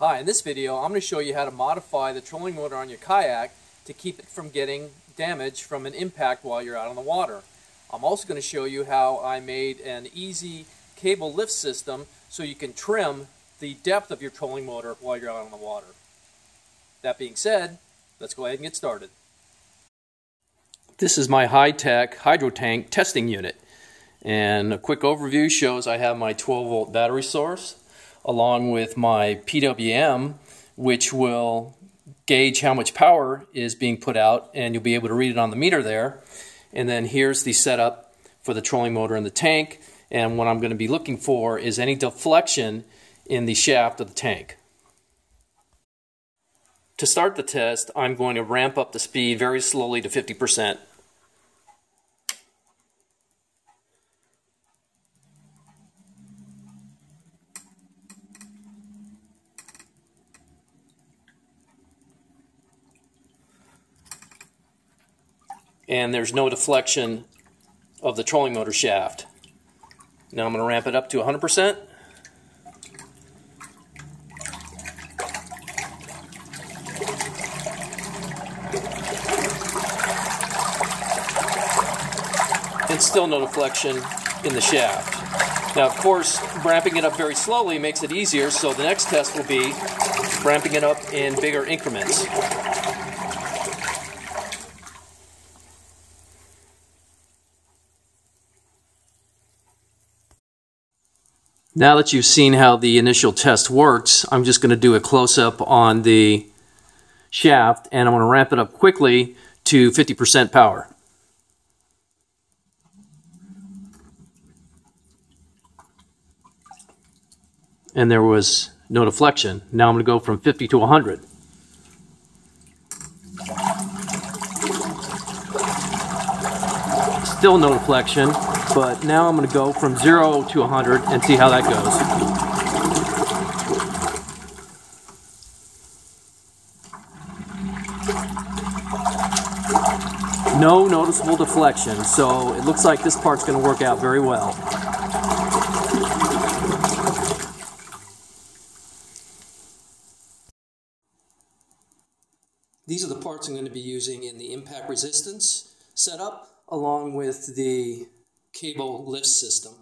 Hi, in this video I'm going to show you how to modify the trolling motor on your kayak to keep it from getting damaged from an impact while you're out on the water. I'm also going to show you how I made an easy cable lift system so you can trim the depth of your trolling motor while you're out on the water. That being said, let's go ahead and get started. This is my high-tech hydro tank testing unit. And a quick overview shows I have my 12 volt battery source along with my PWM which will gauge how much power is being put out and you'll be able to read it on the meter there. And then here's the setup for the trolling motor in the tank and what I'm going to be looking for is any deflection in the shaft of the tank. To start the test, I'm going to ramp up the speed very slowly to 50%. And there's no deflection of the trolling motor shaft. Now I'm going to ramp it up to 100%. And still no deflection in the shaft. Now, of course, ramping it up very slowly makes it easier, so the next test will be ramping it up in bigger increments. Now that you've seen how the initial test works, I'm just going to do a close-up on the shaft and I'm going to ramp it up quickly to 50% power. And there was no deflection. Now I'm going to go from 50 to 100. Still no deflection. But now I'm going to go from 0 to 100 and see how that goes. No noticeable deflection, so it looks like this part's going to work out very well. These are the parts I'm going to be using in the impact resistance setup along with the cable lift system.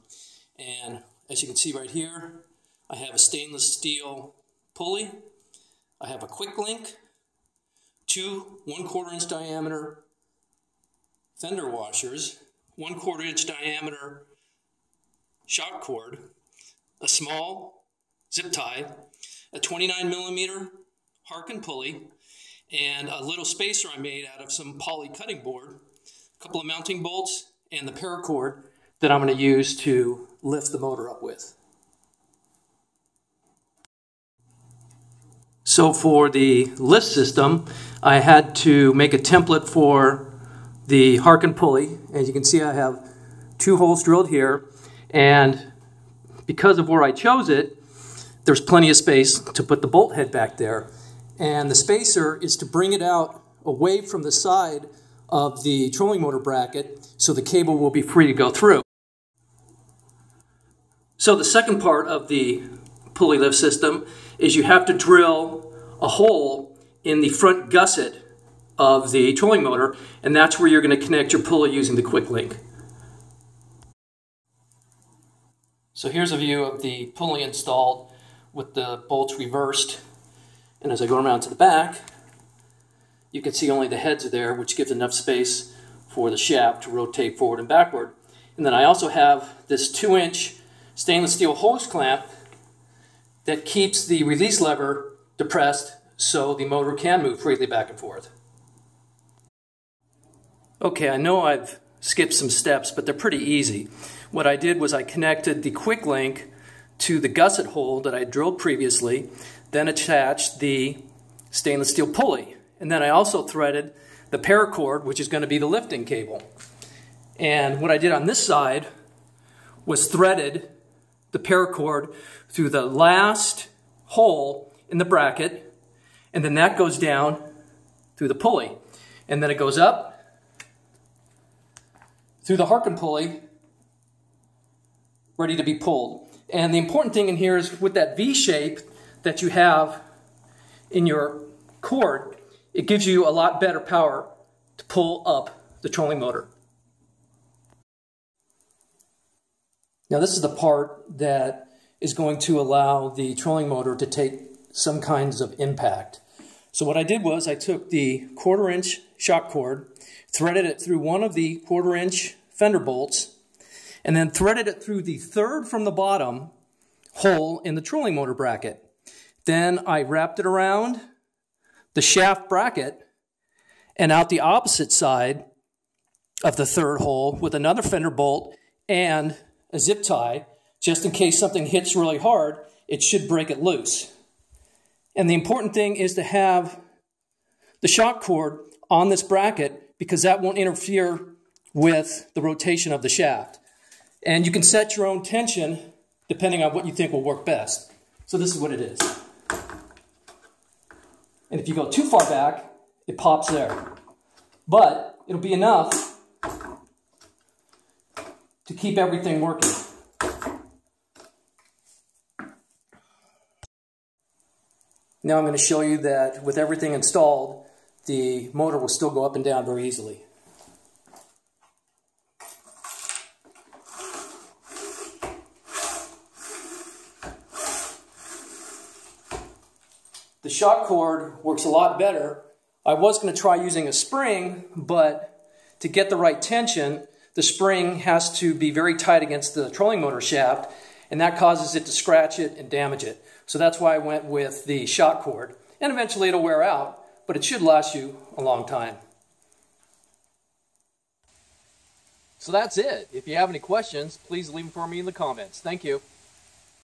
And as you can see right here, I have a stainless steel pulley. I have a quick link, two one quarter inch diameter fender washers, one quarter inch diameter shock cord, a small zip tie, a 29 millimeter Harken pulley, and a little spacer I made out of some poly cutting board, a couple of mounting bolts, and the paracord that I'm going to use to lift the motor up with. So for the lift system, I had to make a template for the Harken pulley. As you can see, I have two holes drilled here, and because of where I chose it, there's plenty of space to put the bolt head back there. And the spacer is to bring it out away from the side of the trolling motor bracket so the cable will be free to go through. So the second part of the pulley lift system is you have to drill a hole in the front gusset of the trolling motor and that's where you're going to connect your pulley using the quick link. So here's a view of the pulley installed with the bolts reversed and as I go around to the back you can see only the heads are there, which gives enough space for the shaft to rotate forward and backward. And then I also have this 2-inch stainless steel hose clamp that keeps the release lever depressed so the motor can move freely back and forth. Okay, I know I've skipped some steps, but they're pretty easy. What I did was I connected the quick link to the gusset hole that I drilled previously, then attached the stainless steel pulley. And then I also threaded the paracord, which is going to be the lifting cable. And what I did on this side was threaded the paracord through the last hole in the bracket, and then that goes down through the pulley. And then it goes up through the Harken pulley, ready to be pulled. And the important thing in here is with that V shape, that you have in your cord, it gives you a lot better power to pull up the trolling motor. Now this is the part that is going to allow the trolling motor to take some kinds of impact. So what I did was I took the quarter inch shock cord, threaded it through one of the quarter inch fender bolts, and then threaded it through the third from the bottom hole in the trolling motor bracket. Then I wrapped it around the shaft bracket and out the opposite side of the third hole with another fender bolt and a zip tie, just in case something hits really hard, it should break it loose. And the important thing is to have the shock cord on this bracket because that won't interfere with the rotation of the shaft. And you can set your own tension depending on what you think will work best. So this is what it is. And if you go too far back, it pops there. But it'll be enough to keep everything working. Now I'm going to show you that with everything installed, the motor will still go up and down very easily. Shock cord works a lot better. I was going to try using a spring, but to get the right tension, the spring has to be very tight against the trolling motor shaft, and that causes it to scratch it and damage it. So that's why I went with the shock cord. And eventually it'll wear out, but it should last you a long time. So that's it. If you have any questions, please leave them for me in the comments. Thank you.